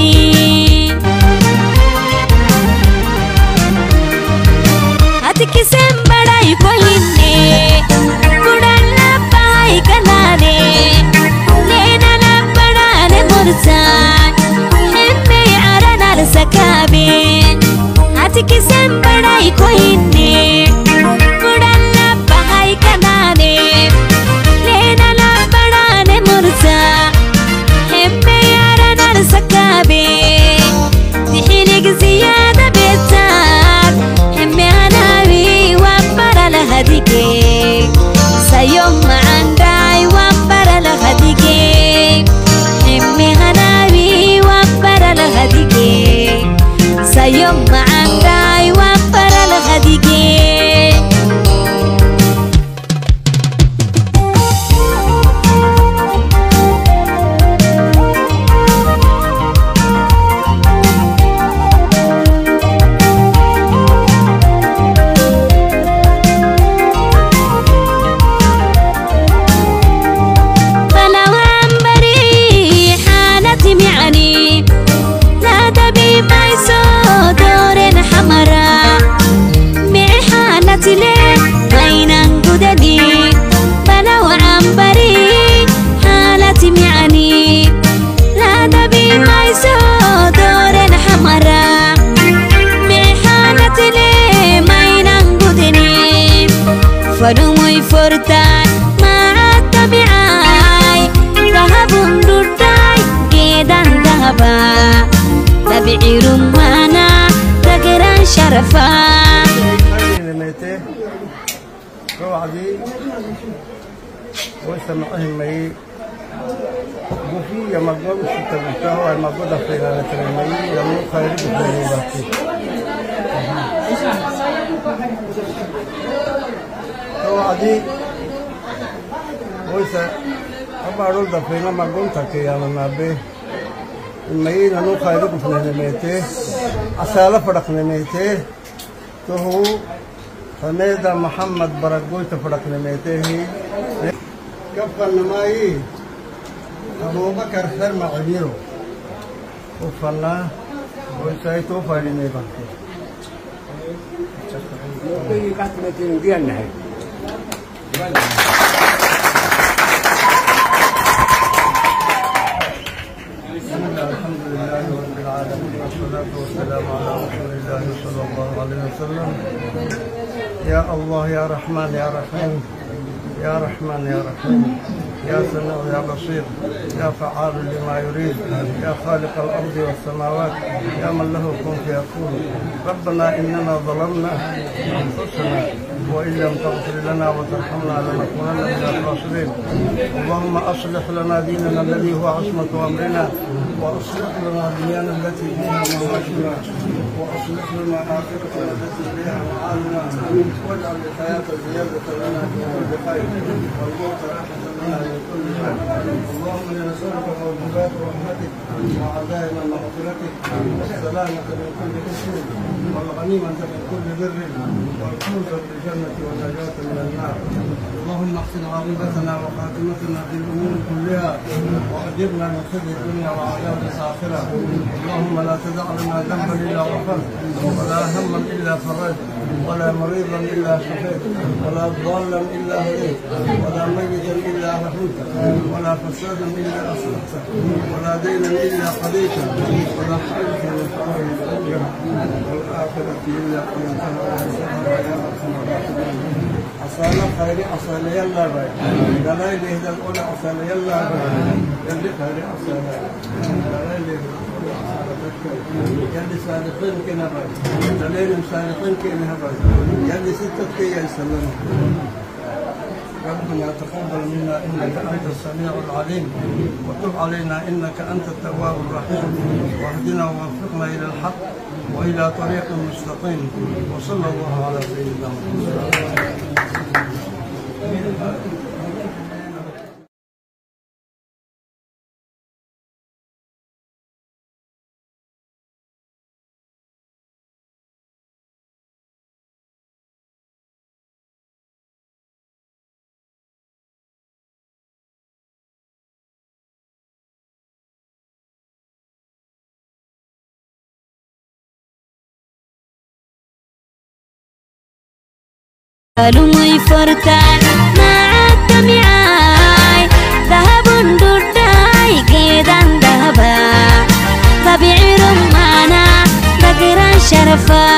ดี حمي هناوي وبر لهديك سيوم ما فدومي فرتان مع الطبيعي ذهب درداي جيدا ذهبا تبعي رمانا تقرا شرفا ميتين روعدي وسمعهم مي وفي مقبول ستبته المقبول في તો હજી હોય છે અમારો ना માગું થકે આના બે मैं इन्हों फ़ायदे पुछने में थे असल फड़कने में थे तो वो हमेदा मोहम्मद बरगोई से फड़कने में थे ही कब फलमाई अबू बकर सर मगनीरो वो फलना वो चाहे तो फ़ायदे में बनते والسلام على رسول الله صلى الله عليه وسلم يا الله يا رحمن يا رحيم. يا رحمن يا رحيم. يا سميع يا بصير. يا فعال لما يريد. يا خالق الأرض والسماوات. يا من له كن فيكون. ربنا إننا ظلمنا أنفسنا. وإن لم تغفر لنا وترحمنا لنكونن من الخاسرين. اللهم أصلح لنا ديننا الذي هو عصمة أمرنا وأصلح لنا دنيانا التي فيها معاشنا وأصلح لنا آخرتنا التي فيها معادنا واجعل الحياة زيادة لنا في كل خير والموت راحة لنا من كل شر اللهم إنا نسألك موجبات رحمتك وعزائم مغفرتك والسلامة من كل إثم والغنيمة من كل بر والفوز بالجنة والنجاة من النار اللهم احسن عاقبتنا وخاتمتنا في الأمور كلها وأجرنا من خزي الدنيا وعذاب الآخرة اللهم لا تدع لنا ذنبا إلا ولا هما إلا فرجت ولا مريضا إلا شفيت ولا ضالا إلا هديت ولا ميتا إلا رحمته ولا فسادا إلا أصلحته ولا دينا إلا قضيته ولا حاجة من حوائج ويسرها يا أرحم الراحمين أصالا خيري أصالا يلا باي دلائل إهدى الأولى أصالا يلا باي سارقين كنا باي دلائل سارقين كنا باي يلي ستة كي يسلم ربنا تقبل منا إنك أنت السميع العليم. وتب علينا إنك أنت التواب الرحيم. واهدنا ووفقنا إلى الحق وإلى طريق مستقيم. وصلى الله على سيدنا محمد. Lumay fartaan naacadda micaay dahabun dhudhaay geedan dahaba dabicirum maana dagiran sharafa hatikisem